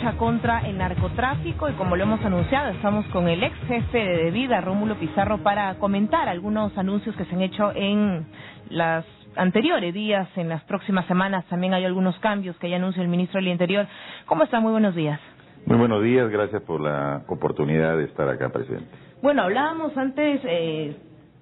lucha contra el narcotráfico y como lo hemos anunciado, estamos con el ex jefe de Vida, Rómulo Pizarro, para comentar algunos anuncios que se han hecho en las anteriores días, en las próximas semanas. También hay algunos cambios que ya anunció el ministro del Interior. ¿Cómo está? Muy buenos días. Muy buenos días, gracias por la oportunidad de estar acá presente. Bueno, hablábamos antes eh,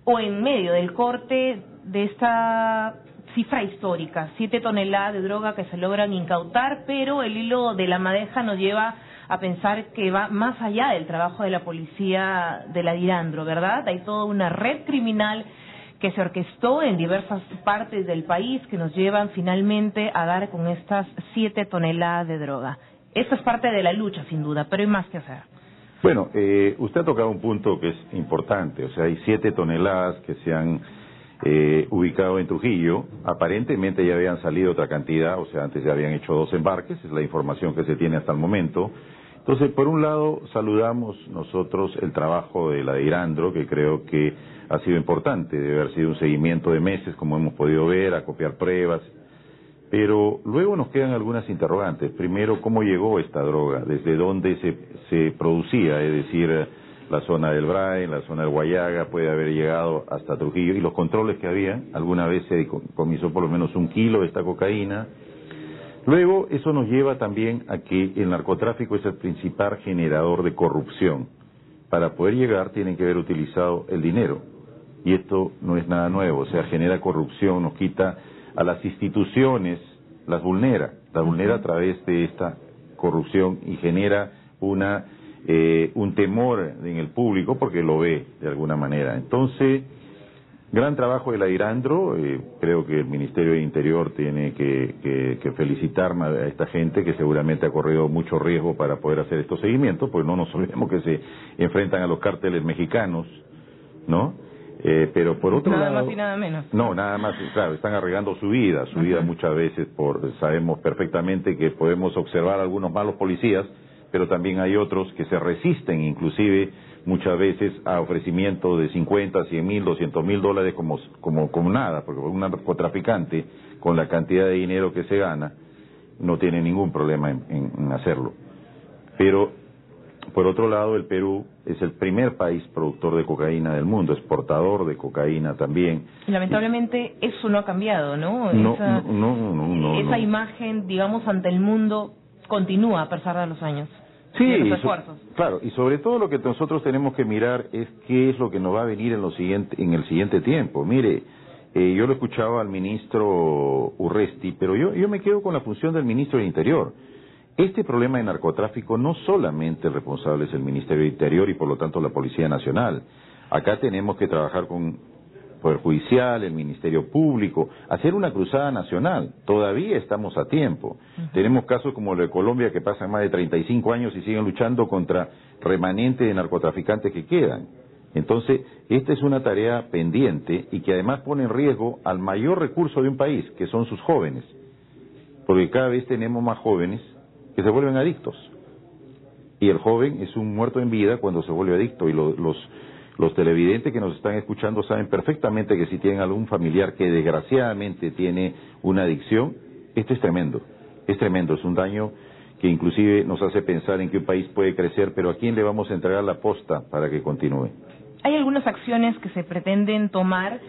o en medio del corte de esta cifra histórica, siete toneladas de droga que se logran incautar, pero el hilo de la madeja nos lleva a pensar que va más allá del trabajo de la policía de la Dirandro, ¿verdad? Hay toda una red criminal que se orquestó en diversas partes del país que nos llevan finalmente a dar con estas siete toneladas de droga. Esto es parte de la lucha, sin duda, pero hay más que hacer. Bueno, eh, usted ha tocado un punto que es importante, o sea, hay siete toneladas que se han eh, ubicado en Trujillo. Aparentemente ya habían salido otra cantidad, o sea, antes ya habían hecho dos embarques, es la información que se tiene hasta el momento. Entonces, por un lado, saludamos nosotros el trabajo de la de Irandro, que creo que ha sido importante, debe haber sido un seguimiento de meses, como hemos podido ver, a copiar pruebas. Pero luego nos quedan algunas interrogantes. Primero, ¿cómo llegó esta droga? ¿Desde dónde se, se producía? Es decir, la zona del Brain, la zona del Guayaga, puede haber llegado hasta Trujillo, y los controles que había, alguna vez se comisó por lo menos un kilo de esta cocaína. Luego, eso nos lleva también a que el narcotráfico es el principal generador de corrupción. Para poder llegar tienen que haber utilizado el dinero. Y esto no es nada nuevo, o sea, genera corrupción, nos quita a las instituciones, las vulnera, las vulnera a través de esta corrupción y genera una eh, un temor en el público porque lo ve de alguna manera. Entonces, gran trabajo de la Irandro, eh, creo que el Ministerio de Interior tiene que, que, felicitar a esta gente que seguramente ha corrido mucho riesgo para poder hacer estos seguimientos, pues no nos olvidemos que se enfrentan a los cárteles mexicanos, ¿no? Eh, pero por otro nada lado, más y nada menos. No, nada más, claro, están arriesgando su vida, su vida muchas veces, por sabemos perfectamente que podemos observar algunos malos policías pero también hay otros que se resisten inclusive muchas veces a ofrecimiento de 50, 100 mil, 200 mil dólares como, como, como nada, porque un narcotraficante con la cantidad de dinero que se gana no tiene ningún problema en, hacerlo. Pero, por otro lado, el Perú es el primer país productor de cocaína del mundo, exportador de cocaína también. lamentablemente eso no ha cambiado, ¿no? No, esa, no, no, no, Esa imagen, digamos, ante el mundo continúa a pesar de los años. Sí, los esfuerzos. claro, y sobre todo lo que nosotros tenemos que mirar es qué es lo que nos va a venir en, lo siguiente, en el siguiente tiempo. Mire, eh, yo lo escuchaba al ministro Urresti, pero yo, yo me quedo con la función del ministro del Interior. Este problema de narcotráfico no solamente el responsable es el Ministerio del Interior y por lo tanto la Policía Nacional. Acá tenemos que trabajar con Poder Judicial, el Ministerio Público, hacer una cruzada nacional. Todavía estamos a tiempo. Tenemos casos como el de Colombia que pasan más de 35 años y siguen luchando contra remanentes de narcotraficantes que quedan. Entonces, esta es una tarea pendiente y que además pone en riesgo al mayor recurso de un país, que son sus jóvenes. Porque cada vez tenemos más jóvenes que se vuelven adictos. Y el joven es un muerto en vida cuando se vuelve adicto y los los televidentes que nos están escuchando saben perfectamente que si tienen algún familiar que desgraciadamente tiene una adicción, esto es tremendo, es tremendo, es un daño que inclusive nos hace pensar en que un país puede crecer, pero ¿a quién le vamos a entregar la posta para que continúe? Hay algunas acciones que se pretenden tomar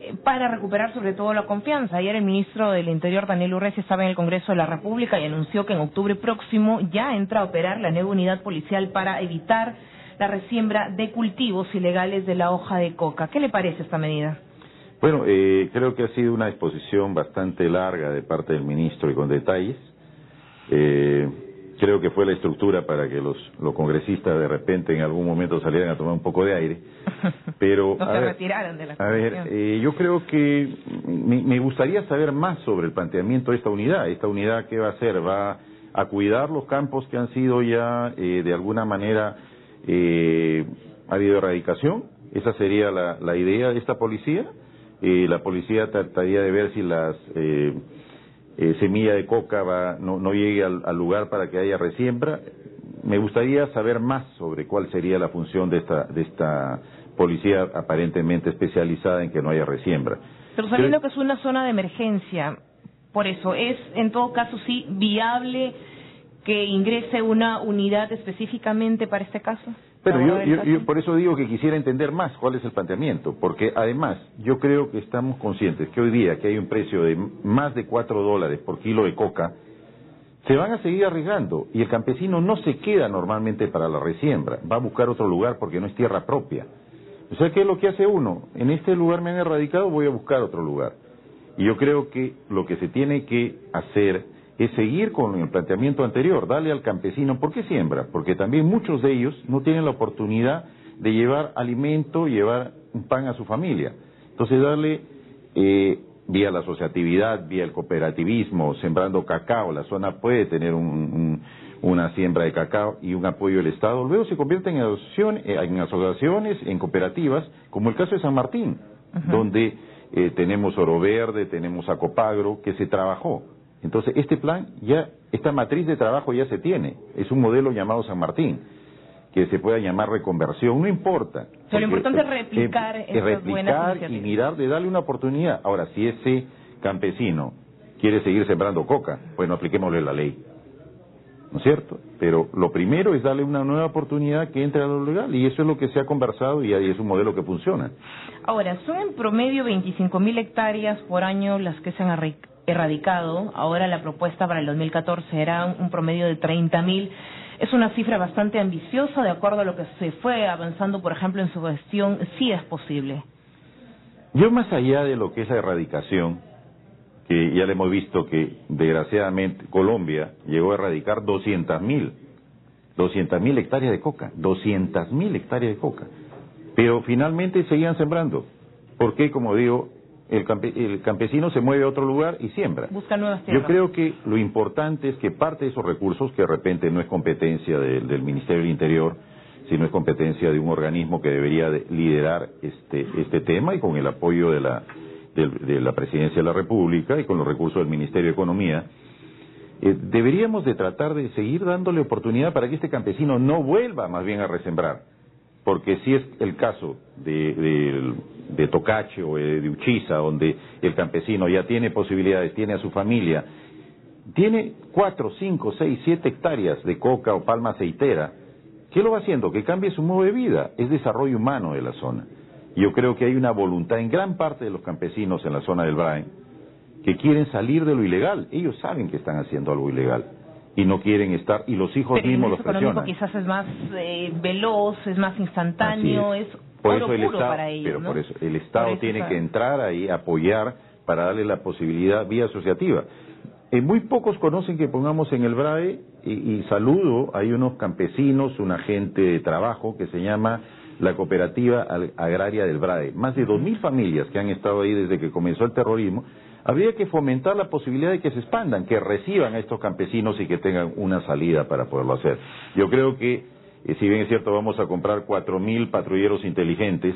eh, para recuperar sobre todo la confianza. Ayer el ministro del Interior, Daniel Urrezi, estaba en el Congreso de la República y anunció que en octubre próximo ya entra a operar la nueva unidad policial para evitar la resiembra de cultivos ilegales de la hoja de coca. ¿Qué le parece esta medida? Bueno, eh, creo que ha sido una exposición bastante larga de parte del ministro y con detalles. Eh, creo que fue la estructura para que los, los congresistas de repente en algún momento salieran a tomar un poco de aire. Pero, no se retiraron de la A ver, eh, yo creo que me, me, gustaría saber más sobre el planteamiento de esta unidad. ¿Esta unidad qué va a hacer? ¿Va a cuidar los campos que han sido ya eh, de alguna manera eh, ha habido erradicación, esa sería la, la idea de esta policía. Eh, la policía trataría de ver si las eh, eh, semilla de coca va, no, no llegue al, al, lugar para que haya resiembra. Me gustaría saber más sobre cuál sería la función de esta, de esta policía aparentemente especializada en que no haya resiembra. Pero sabiendo que es una zona de emergencia, por eso es en todo caso sí viable que ingrese una unidad específicamente para este caso? Pero yo, yo, por eso digo que quisiera entender más cuál es el planteamiento, porque además yo creo que estamos conscientes que hoy día que hay un precio de más de cuatro dólares por kilo de coca, se van a seguir arriesgando y el campesino no se queda normalmente para la resiembra, va a buscar otro lugar porque no es tierra propia. O sea, ¿qué es lo que hace uno? En este lugar me han erradicado, voy a buscar otro lugar. Y yo creo que lo que se tiene que hacer es seguir con el planteamiento anterior, darle al campesino, ¿por qué siembra? Porque también muchos de ellos no tienen la oportunidad de llevar alimento, llevar un pan a su familia. Entonces darle, eh, vía la asociatividad, vía el cooperativismo, sembrando cacao, la zona puede tener una siembra de cacao y un apoyo del Estado, luego se convierte en, asociaciones, eh, en asociaciones, en cooperativas, como el caso de San Martín, donde eh, tenemos Oro Verde, tenemos Acopagro, que se trabajó entonces, este plan ya, esta matriz de trabajo ya se tiene. Es un modelo llamado San Martín, que se pueda llamar reconversión, no importa. Pero lo importante es replicar es, replicar y mirar de darle una oportunidad. Ahora, si ese campesino quiere seguir sembrando coca, bueno, apliquémosle la ley. ¿No es cierto? Pero lo primero es darle una nueva oportunidad que entre a lo legal y eso es lo que se ha conversado y ahí es un modelo que funciona. Ahora, son en promedio 25 mil hectáreas por año las que se han erradicado. Ahora la propuesta para el 2014 era un promedio de 30.000. Es una cifra bastante ambiciosa, de acuerdo a lo que se fue avanzando, por ejemplo, en su gestión, sí es posible. Yo más allá de lo que es la erradicación, que ya le hemos visto que desgraciadamente Colombia llegó a erradicar 200.000, 200.000 hectáreas de coca, 200.000 hectáreas de coca, pero finalmente seguían sembrando. porque Como digo, el, campesino se mueve a otro lugar y siembra. Busca nuevas tierras. Yo creo que lo importante es que parte de esos recursos, que de repente no es competencia del Ministerio del Interior, sino es competencia de un organismo que debería liderar este, este tema y con el apoyo de la, de, la Presidencia de la República y con los recursos del Ministerio de Economía, eh, deberíamos de tratar de seguir dándole oportunidad para que este campesino no vuelva más bien a resembrar porque si es el caso de, de, Tocache o de Uchiza, donde el campesino ya tiene posibilidades, tiene a su familia, tiene cuatro, cinco, seis, siete hectáreas de coca o palma aceitera, ¿qué lo va haciendo? Que cambie su modo de vida, es desarrollo humano de la zona. Yo creo que hay una voluntad en gran parte de los campesinos en la zona del Brain que quieren salir de lo ilegal. Ellos saben que están haciendo algo ilegal y no quieren estar y los hijos mismos los presionan. quizás es más eh, veloz, es más instantáneo, es, por eso el Estado, para ellos, Pero por eso el Estado tiene que entrar ahí, apoyar para darle la posibilidad vía asociativa. Eh, muy pocos conocen que pongamos en el BRAE, y, y, saludo, hay unos campesinos, una gente de trabajo que se llama la Cooperativa Agraria del BRAE. Más de dos mil familias que han estado ahí desde que comenzó el terrorismo Habría que fomentar la posibilidad de que se expandan, que reciban a estos campesinos y que tengan una salida para poderlo hacer. Yo creo que, eh, si bien es cierto, vamos a comprar cuatro mil patrulleros inteligentes,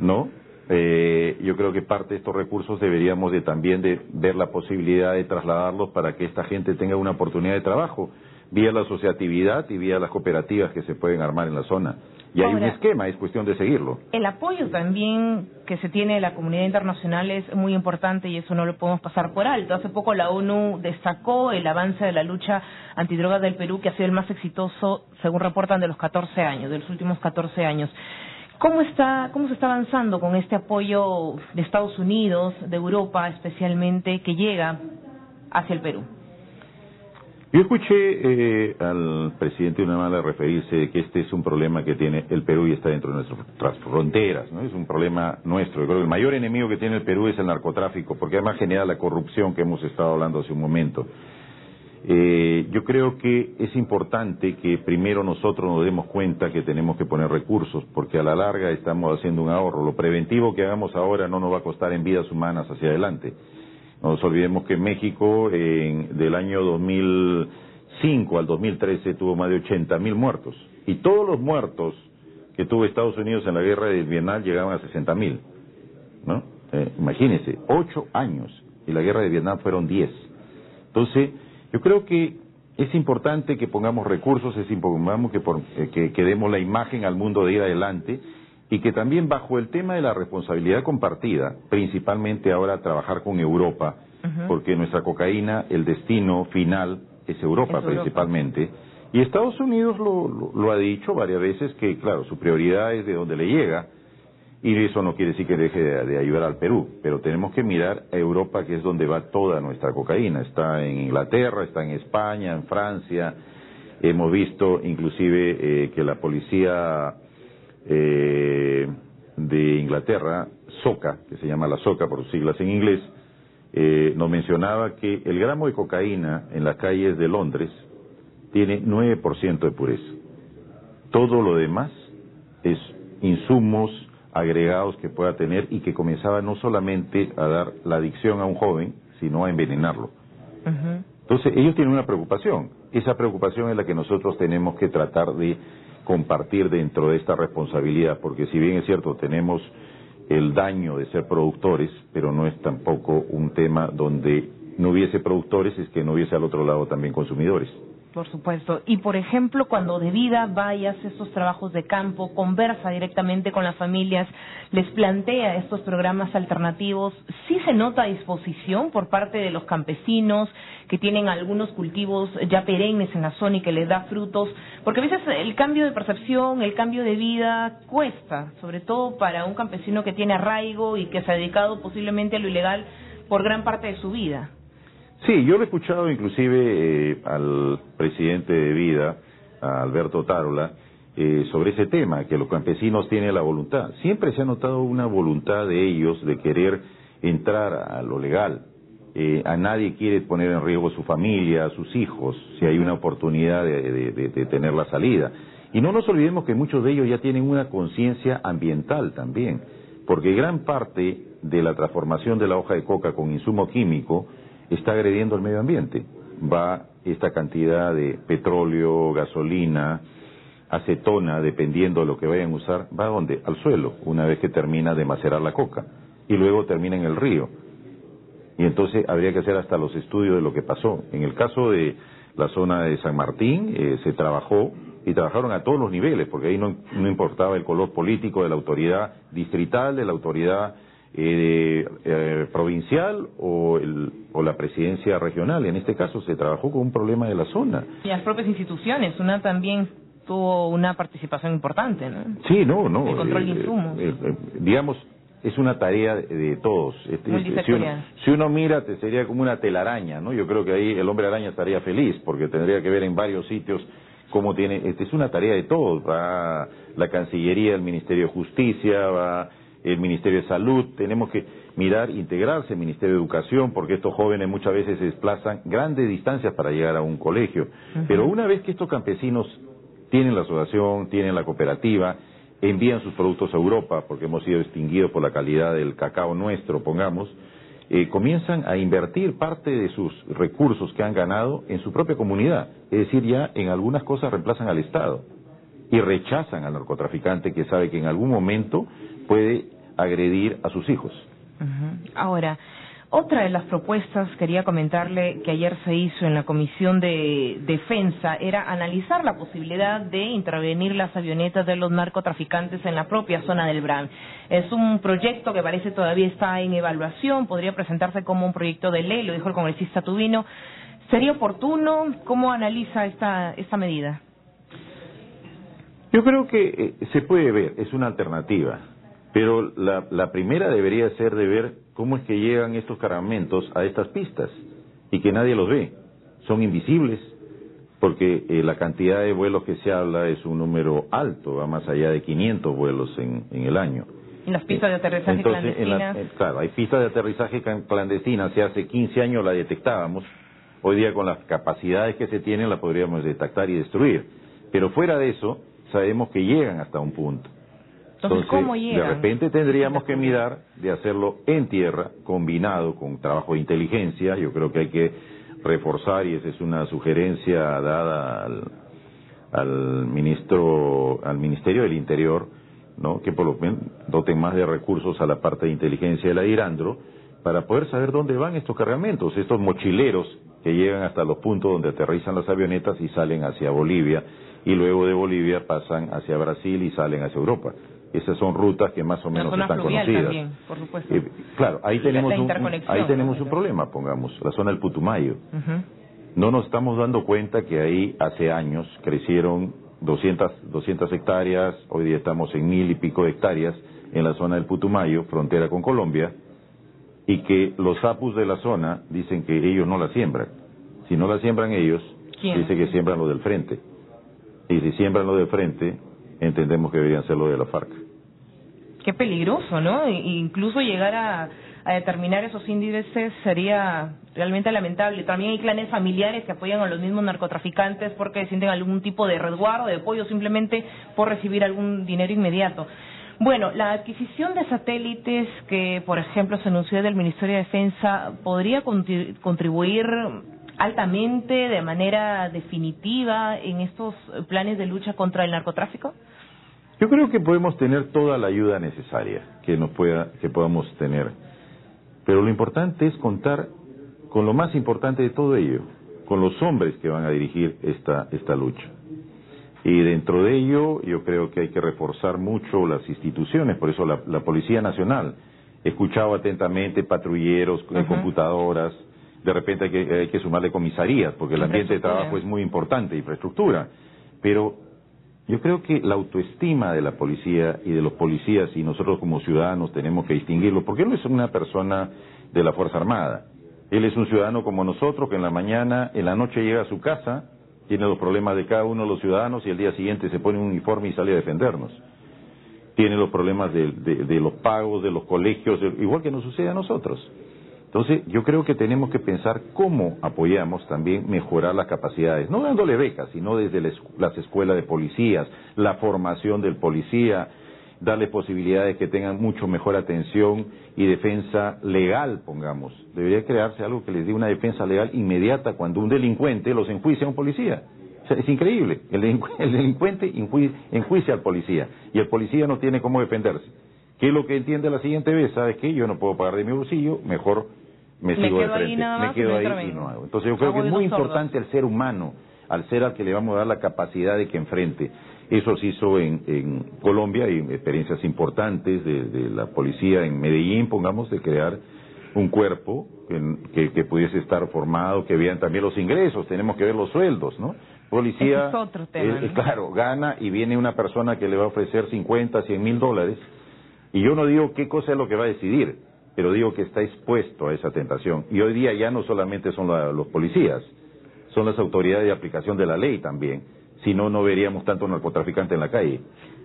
¿no? Eh, yo creo que parte de estos recursos deberíamos de también de ver la posibilidad de trasladarlos para que esta gente tenga una oportunidad de trabajo vía la asociatividad y vía las cooperativas que se pueden armar en la zona. Y hay un esquema, es cuestión de seguirlo. El apoyo también que se tiene de la comunidad internacional es muy importante y eso no lo podemos pasar por alto. Hace poco la ONU destacó el avance de la lucha antidrogas del Perú, que ha sido el más exitoso, según reportan, de los 14 años, de los últimos 14 años. ¿Cómo, está, ¿Cómo se está avanzando con este apoyo de Estados Unidos, de Europa especialmente, que llega hacia el Perú? Yo escuché eh, al presidente una mala referirse de que este es un problema que tiene el Perú y está dentro de nuestras fronteras, ¿no? Es un problema nuestro. Yo creo que el mayor enemigo que tiene el Perú es el narcotráfico, porque además genera la corrupción que hemos estado hablando hace un momento. Eh, yo creo que es importante que primero nosotros nos demos cuenta que tenemos que poner recursos, porque a la larga estamos haciendo un ahorro. Lo preventivo que hagamos ahora no nos va a costar en vidas humanas hacia adelante. No nos olvidemos que México en, del año 2005 al 2013 tuvo más de 80 mil muertos. Y todos los muertos que tuvo Estados Unidos en la guerra de Vietnam llegaban a 60 mil. ¿no? Eh, imagínense, ocho años y la guerra de Vietnam fueron diez. Entonces, yo creo que es importante que pongamos recursos, es importante que, por, eh, que, que demos la imagen al mundo de ir adelante y que también bajo el tema de la responsabilidad compartida, principalmente ahora trabajar con Europa, porque nuestra cocaína, el destino final es Europa principalmente. Y Estados Unidos lo, lo, ha dicho varias veces que, claro, su prioridad es de donde le llega, y eso no quiere decir que deje de, ayudar al Perú, pero tenemos que mirar a Europa, que es donde va toda nuestra cocaína. Está en Inglaterra, está en España, en Francia. Hemos visto inclusive eh, que la policía eh, de Inglaterra, SOCA, que se llama la SOCA por sus siglas en inglés, eh, nos mencionaba que el gramo de cocaína en las calles de Londres tiene 9% de pureza. Todo lo demás es insumos agregados que pueda tener y que comenzaba no solamente a dar la adicción a un joven, sino a envenenarlo. Entonces, ellos tienen una preocupación. Esa preocupación es la que nosotros tenemos que tratar de compartir dentro de esta responsabilidad, porque si bien es cierto, tenemos el daño de ser productores, pero no es tampoco un tema donde no hubiese productores, es que no hubiese al otro lado también consumidores. Por supuesto. Y por ejemplo, cuando de vida vayas estos trabajos de campo, conversa directamente con las familias, les plantea estos programas alternativos, ¿sí se nota disposición por parte de los campesinos que tienen algunos cultivos ya perennes en la zona y que les da frutos? Porque a veces el cambio de percepción, el cambio de vida cuesta, sobre todo para un campesino que tiene arraigo y que se ha dedicado posiblemente a lo ilegal por gran parte de su vida. Sí, yo lo he escuchado inclusive eh, al presidente de Vida, a Alberto Tarola, eh, sobre ese tema, que los campesinos tienen la voluntad. Siempre se ha notado una voluntad de ellos de querer entrar a lo legal. Eh, a nadie quiere poner en riesgo su familia, a sus hijos, si hay una oportunidad de, de tener la salida. Y no nos olvidemos que muchos de ellos ya tienen una conciencia ambiental también, porque gran parte de la transformación de la hoja de coca con insumo químico está agrediendo al medio ambiente. Va esta cantidad de petróleo, gasolina, acetona, dependiendo de lo que vayan a usar, va a dónde? Al suelo, una vez que termina de macerar la coca. Y luego termina en el río. Y entonces habría que hacer hasta los estudios de lo que pasó. En el caso de la zona de San Martín, eh, se trabajó y trabajaron a todos los niveles, porque ahí no, no importaba el color político de la autoridad distrital, de la autoridad eh, eh, provincial o, el, o la presidencia regional. En este caso se trabajó con un problema de la zona. Y las propias instituciones, una también tuvo una participación importante, ¿no? Sí, no, no. El control de eh, insumos. Eh, digamos, es una tarea de, todos. Este, si, uno, si, uno, mira, te sería como una telaraña, ¿no? Yo creo que ahí el hombre araña estaría feliz, porque tendría que ver en varios sitios cómo tiene... Este, es una tarea de todos. Va la Cancillería, el Ministerio de Justicia, va el Ministerio de Salud, tenemos que mirar, integrarse el Ministerio de Educación, porque estos jóvenes muchas veces se desplazan grandes distancias para llegar a un colegio. Pero una vez que estos campesinos tienen la asociación, tienen la cooperativa, envían sus productos a Europa, porque hemos sido distinguidos por la calidad del cacao nuestro, pongamos, eh, comienzan a invertir parte de sus recursos que han ganado en su propia comunidad. Es decir, ya en algunas cosas reemplazan al Estado y rechazan al narcotraficante que sabe que en algún momento puede agredir a sus hijos. Ahora, otra de las propuestas, quería comentarle que ayer se hizo en la Comisión de Defensa, era analizar la posibilidad de intervenir las avionetas de los narcotraficantes en la propia zona del BRAN. Es un proyecto que parece todavía está en evaluación, podría presentarse como un proyecto de ley, lo dijo el congresista Tubino. ¿Sería oportuno? ¿Cómo analiza esta, esta medida? Yo creo que eh, se puede ver, es una alternativa, pero la, la primera debería ser de ver cómo es que llegan estos cargamentos a estas pistas y que nadie los ve. Son invisibles porque eh, la cantidad de vuelos que se habla es un número alto, va más allá de 500 vuelos en, en el año. ¿Y las pistas de aterrizaje Entonces, clandestinas? claro, hay pistas de aterrizaje clandestinas, si hace 15 años la detectábamos, hoy día con las capacidades que se tienen la podríamos detectar y destruir. Pero fuera de eso, sabemos que llegan hasta un punto. Entonces, ¿cómo llegan? De repente tendríamos que mirar de hacerlo en tierra, combinado con trabajo de inteligencia. Yo creo que hay que reforzar, y esa es una sugerencia dada al, al ministro, al Ministerio del Interior, ¿no? que por lo menos doten más de recursos a la parte de inteligencia de la IRANDRO, para poder saber dónde van estos cargamentos, estos mochileros que llegan hasta los puntos donde aterrizan las avionetas y salen hacia Bolivia y luego de Bolivia pasan hacia Brasil y salen hacia Europa. Esas son rutas que más o menos están conocidas. También, por supuesto. Eh, claro, ahí tenemos un, ahí tenemos un problema, pongamos, la zona del Putumayo. No nos estamos dando cuenta que ahí hace años crecieron 200, 200 hectáreas, hoy día estamos en mil y pico de hectáreas en la zona del Putumayo, frontera con Colombia, y que los apus de la zona dicen que ellos no la siembran. Si no la siembran ellos, dice que siembran lo del frente. Y si siembran lo del frente, entendemos que deberían ser lo de la FARC. Qué peligroso, ¿no? incluso llegar a, a determinar esos índices sería realmente lamentable. También hay clanes familiares que apoyan a los mismos narcotraficantes porque sienten algún tipo de resguardo, de apoyo, simplemente por recibir algún dinero inmediato. Bueno, la adquisición de satélites que, por ejemplo, se anunció del Ministerio de Defensa, ¿podría contribuir altamente, de manera definitiva, en estos planes de lucha contra el narcotráfico? Yo creo que podemos tener toda la ayuda necesaria que nos pueda, que podamos tener, pero lo importante es contar con lo más importante de todo ello, con los hombres que van a dirigir esta esta lucha. Y dentro de ello yo creo que hay que reforzar mucho las instituciones, por eso la, Policía Nacional. He escuchado atentamente patrulleros, computadoras, de repente hay que, hay que sumarle comisarías, porque el ambiente de trabajo es muy importante, infraestructura. Pero yo creo que la autoestima de la policía y de los policías y nosotros como ciudadanos tenemos que distinguirlo, porque él es una persona de la Fuerza Armada. Él es un ciudadano como nosotros que en la mañana, en la noche llega a su casa tiene los problemas de cada uno de los ciudadanos y el día siguiente se pone un uniforme y sale a defendernos. Tiene los problemas de, de, los pagos, de los colegios, igual que nos sucede a nosotros. Entonces, yo creo que tenemos que pensar cómo apoyamos también mejorar las capacidades, no dándole becas, sino desde las escuelas de policías, la formación del policía, darle posibilidades que tengan mucho mejor atención y defensa legal, pongamos. Debería crearse algo que les dé una defensa legal inmediata cuando un delincuente los enjuicia a un policía. es increíble. El, delincuente enjuicia al policía y el policía no tiene cómo defenderse. ¿Qué es lo que entiende la siguiente vez? ¿Sabes qué? Yo no puedo pagar de mi bolsillo, mejor me, sigo de frente. me quedo ahí y no hago. Entonces yo creo que es muy importante el ser humano, al ser al que le vamos a dar la capacidad de que enfrente. Eso se hizo en, en Colombia, hay experiencias importantes de, la policía en Medellín, pongamos, de crear un cuerpo que, que, pudiese estar formado, que vean también los ingresos, tenemos que ver los sueldos, ¿no? Policía, es otro tema, eh, claro, gana y viene una persona que le va a ofrecer 50, 100 mil dólares, y yo no digo qué cosa es lo que va a decidir, pero digo que está expuesto a esa tentación. Y hoy día ya no solamente son los policías, son las autoridades de aplicación de la ley también si no, no veríamos tanto narcotraficante en la calle.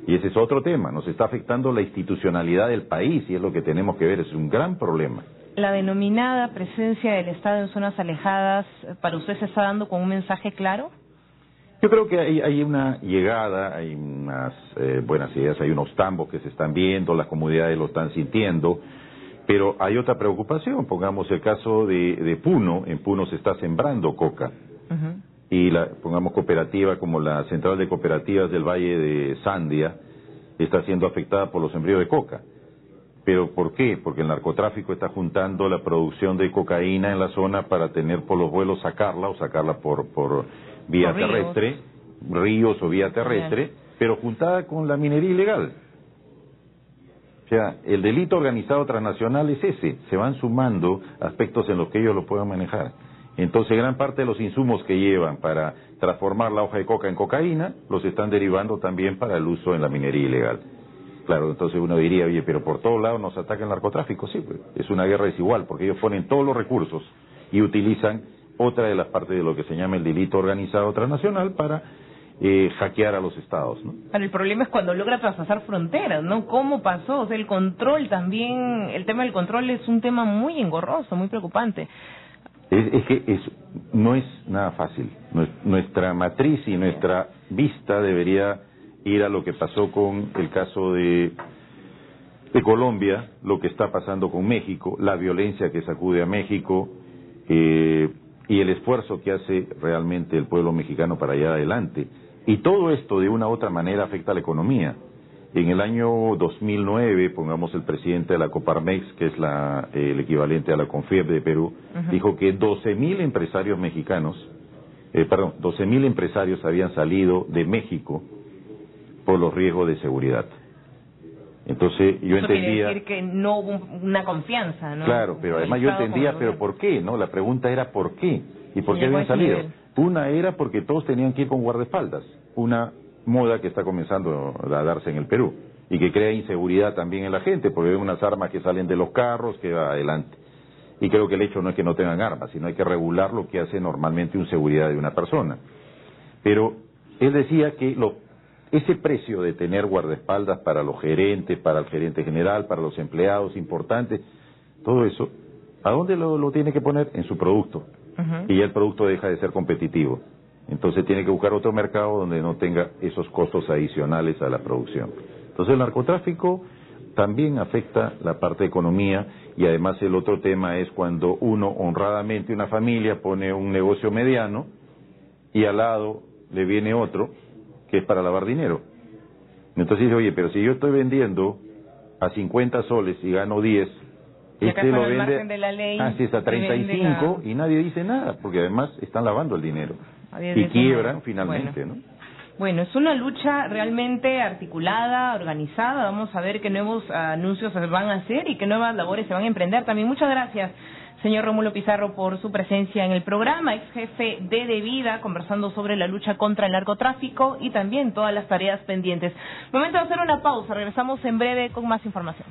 Y ese es otro tema, nos está afectando la institucionalidad del país y es lo que tenemos que ver, es un gran problema. La denominada presencia del Estado en zonas alejadas, ¿para usted se está dando con un mensaje claro? Yo creo que hay, hay una llegada, hay unas eh, buenas ideas, hay unos tambos que se están viendo, las comunidades lo están sintiendo, pero hay otra preocupación. Pongamos el caso de, de Puno, en Puno se está sembrando coca y la, pongamos cooperativa como la Central de Cooperativas del Valle de Sandia está siendo afectada por los embrios de coca. ¿Pero por qué? Porque el narcotráfico está juntando la producción de cocaína en la zona para tener por los vuelos sacarla o sacarla por, por vía terrestre, ríos. o vía terrestre, pero juntada con la minería ilegal. O sea, el delito organizado transnacional es ese, se van sumando aspectos en los que ellos lo puedan manejar. Entonces, gran parte de los insumos que llevan para transformar la hoja de coca en cocaína los están derivando también para el uso en la minería ilegal. Claro, entonces uno diría, oye, pero por todos lados nos ataca el narcotráfico. Sí, pues, es una guerra desigual, porque ellos ponen todos los recursos y utilizan otra de las partes de lo que se llama el delito organizado transnacional para eh, hackear a los estados. ¿no? Pero el problema es cuando logra traspasar fronteras, ¿no? ¿Cómo pasó? O sea, el control también, el tema del control es un tema muy engorroso, muy preocupante. Es, que es, no es nada fácil. Nuestra matriz y nuestra vista debería ir a lo que pasó con el caso de, de Colombia, lo que está pasando con México, la violencia que sacude a México eh, y el esfuerzo que hace realmente el pueblo mexicano para allá adelante. Y todo esto de una u otra manera afecta a la economía. En el año 2009, pongamos el presidente de la Coparmex, que es la, el equivalente a la CONFIEP de Perú, dijo que 12.000 empresarios mexicanos, eh, perdón, 12.000 empresarios habían salido de México por los riesgos de seguridad. Entonces yo Eso entendía... Quiere decir que no hubo una confianza, ¿no? Claro, pero además yo entendía, pero ¿por qué? no La pregunta era ¿por qué? ¿Y por qué habían salido? Una era porque todos tenían que ir con guardaespaldas, una moda que está comenzando a darse en el Perú y que crea inseguridad también en la gente, porque ven unas armas que salen de los carros, que va adelante. Y creo que el hecho no es que no tengan armas, sino hay que regular lo que hace normalmente un seguridad de una persona. Pero él decía que lo, ese precio de tener guardaespaldas para los gerentes, para el gerente general, para los empleados importantes, todo eso, ¿a dónde lo, tiene que poner? En su producto. Y ya el producto deja de ser competitivo. Entonces tiene que buscar otro mercado donde no tenga esos costos adicionales a la producción. Entonces el narcotráfico también afecta la parte de economía y además el otro tema es cuando uno honradamente, una familia pone un negocio mediano y al lado le viene otro que es para lavar dinero. Entonces dice, oye, pero si yo estoy vendiendo a 50 soles y gano 10, este lo vende de la ley, así está 35 y nadie dice nada, porque además están lavando el dinero y quiebran finalmente, ¿no? Bueno, es una lucha realmente articulada, organizada. Vamos a ver qué nuevos anuncios se van a hacer y qué nuevas labores se van a emprender. También muchas gracias, señor Rómulo Pizarro, por su presencia en el programa, ex jefe de De Vida, conversando sobre la lucha contra el narcotráfico y también todas las tareas pendientes. Momento de hacer una pausa. Regresamos en breve con más información.